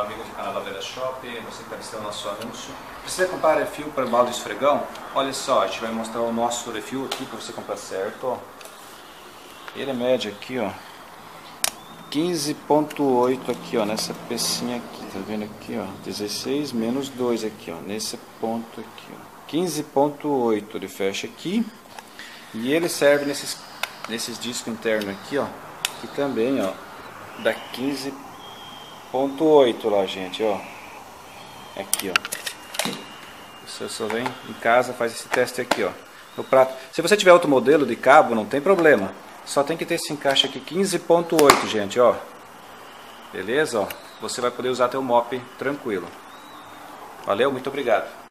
meu amigo do canal da Vera Shop, você que está o nosso anúncio. Precisa comprar refil para balde de esfregão? Olha só, a gente vai mostrar o nosso refil aqui para você comprar certo. Ó. Ele médio aqui, ó. 15.8 aqui, ó, nessa pecinha aqui, tá vendo aqui, ó, 16 menos 2 aqui, ó, nesse ponto aqui, ó, 15.8, ele fecha aqui, e ele serve nesses, nesses discos internos aqui, ó, que também, ó, dá 15.8 lá, gente, ó, aqui, ó, você só vem em casa, faz esse teste aqui, ó, no prato, se você tiver outro modelo de cabo, não tem problema, só tem que ter esse encaixe aqui 15.8, gente, ó. Beleza, ó? Você vai poder usar teu mop tranquilo. Valeu, muito obrigado.